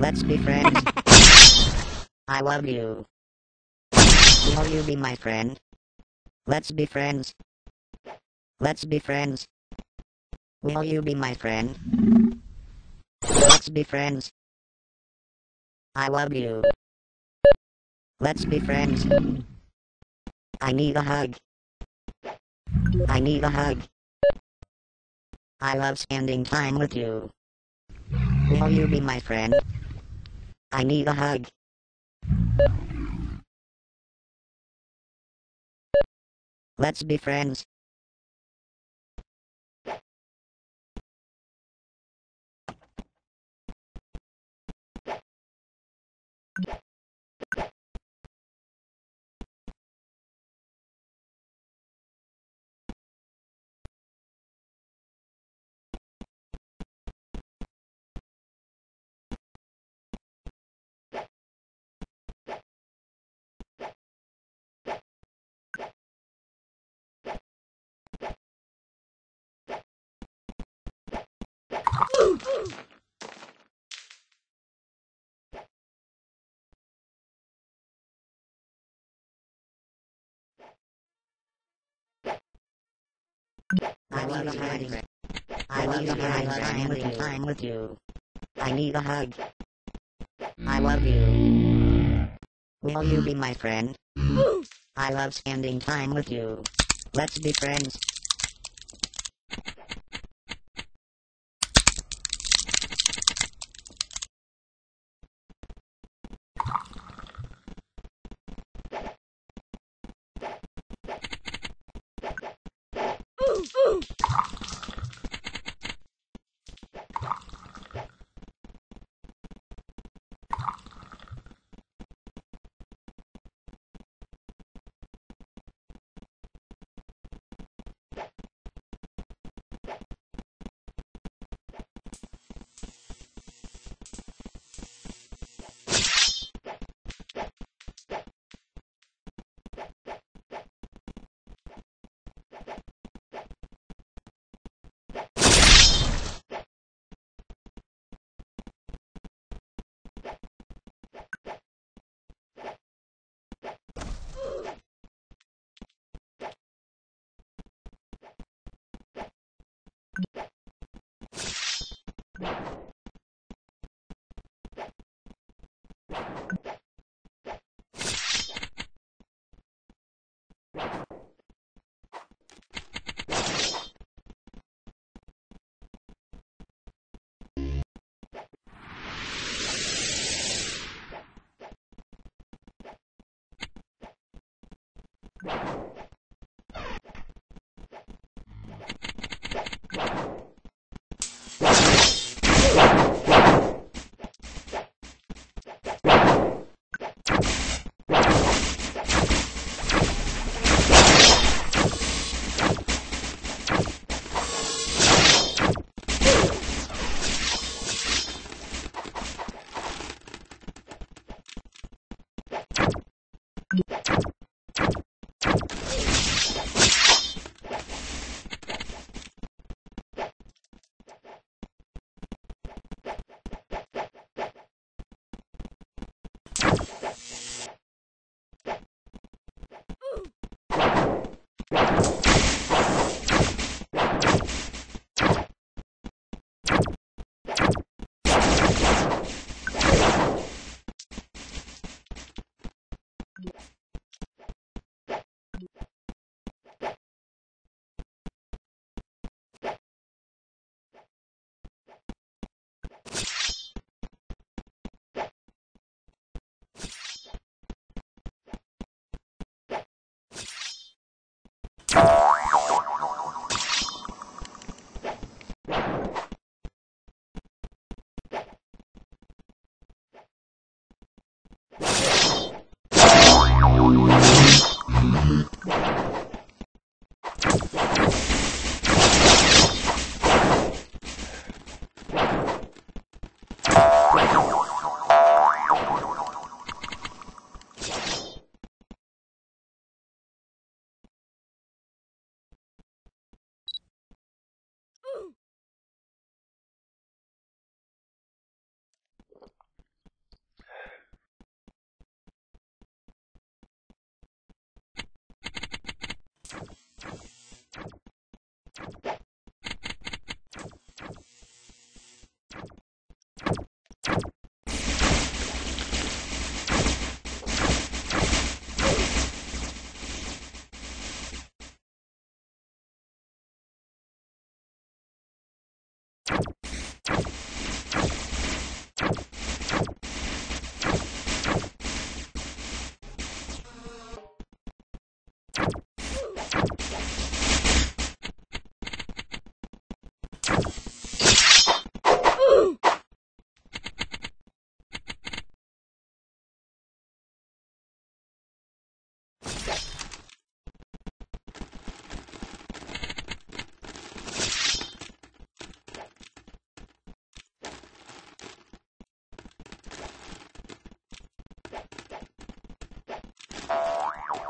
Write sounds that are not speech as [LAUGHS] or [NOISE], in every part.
Let's be friends. [LAUGHS] I love you. Will you be my friend? Let's be friends. Let's be friends. Will you be my friend? Let's be friends. I love you. Let's be friends. I need a hug. I need a hug. I love spending time with you. Will you be my friend? I need a hug. Let's be friends. I love spending. I love spending time with you. I need a hug. I love you. Will you be my friend? I love spending time with you. Let's be friends.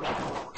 Let's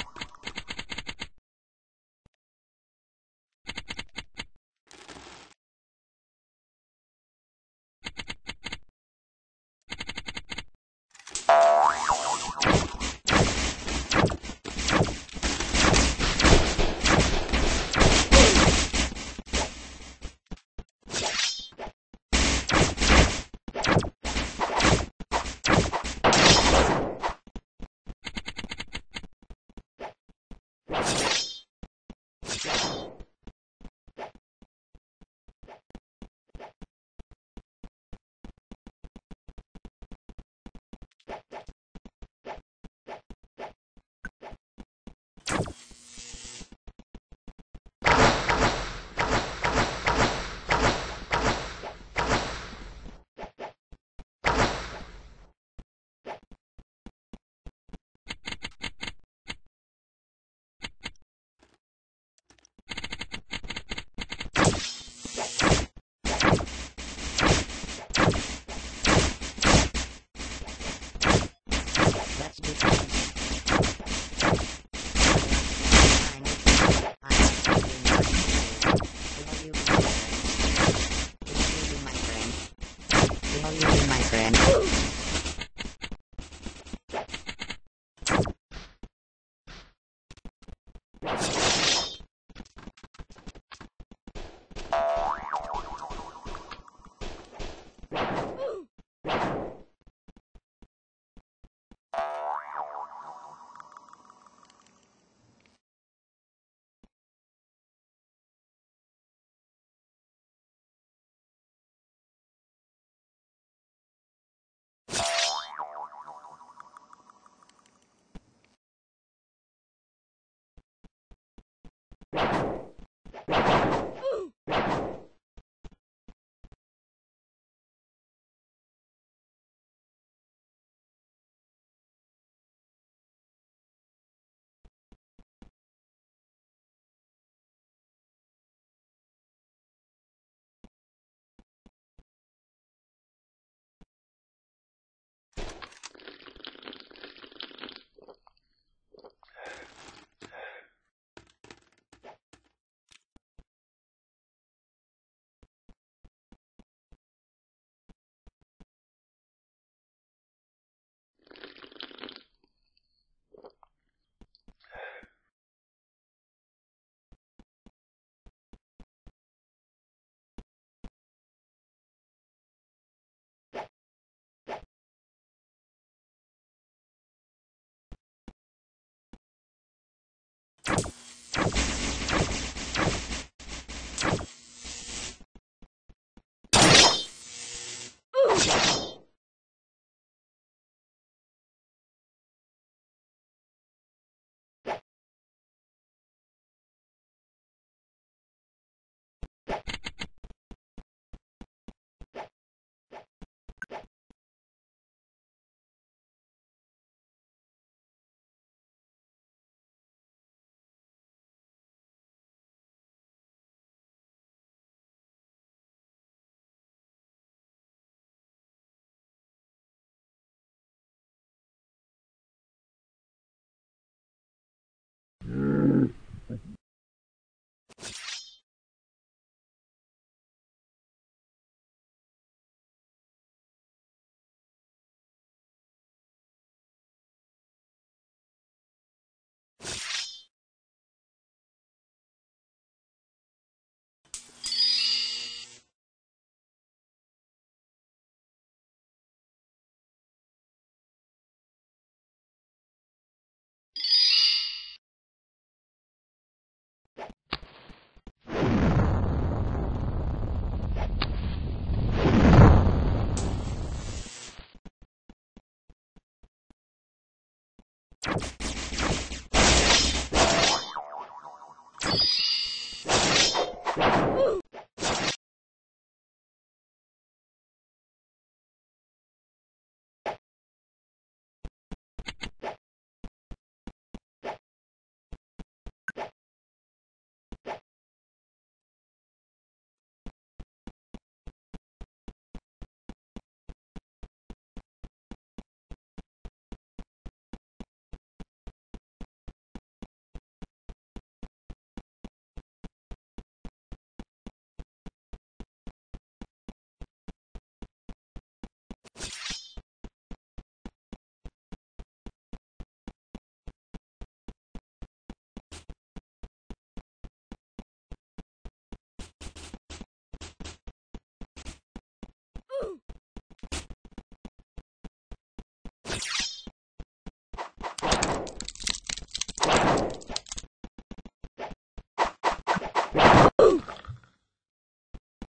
you.